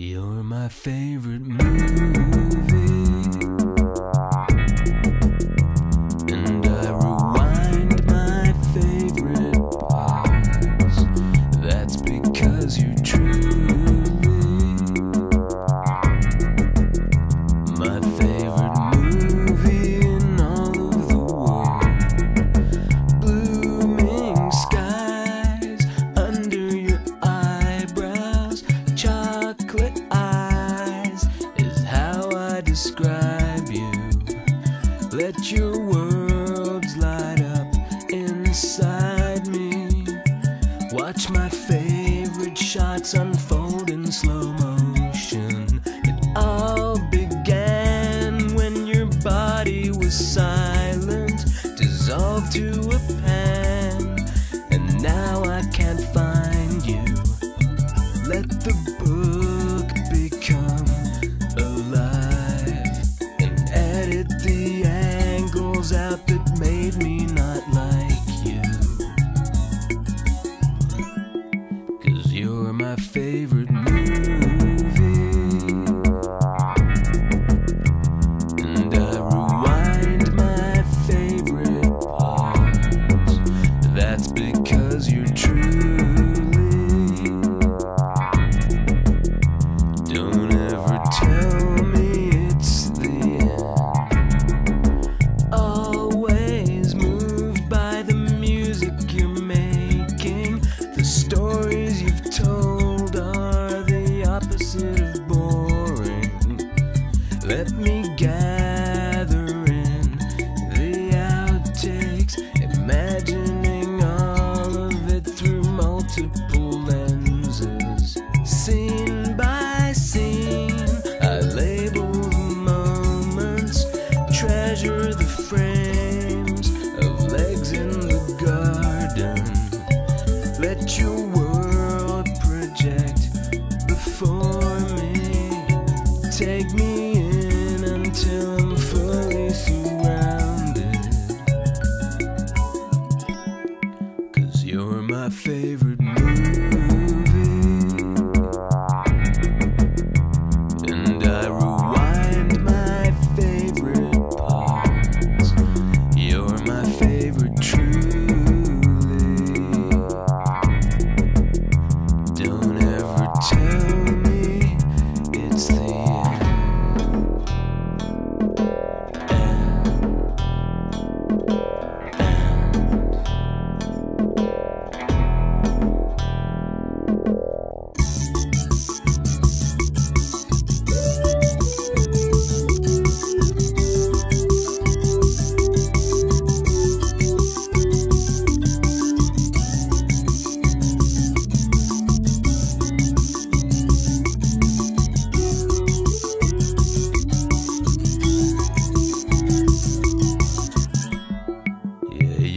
You're my favorite movie. Let your words light up inside me. Watch my favorite shots unfold in slow motion. It all began when your body was silent, dissolved to a let me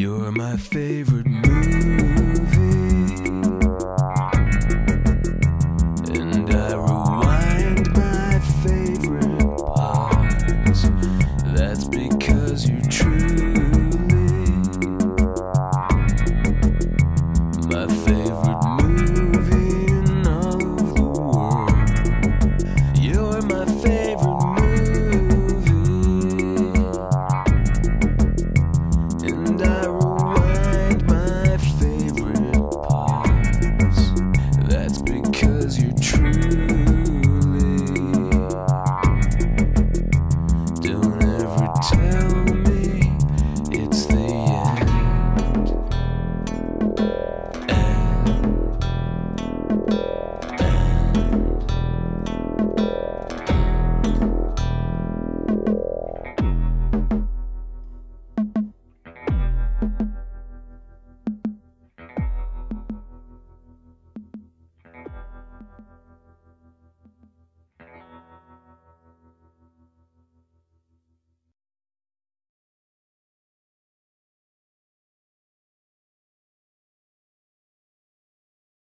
You're my favorite movie. And I rewind my favorite parts. That's because you're truly my favorite.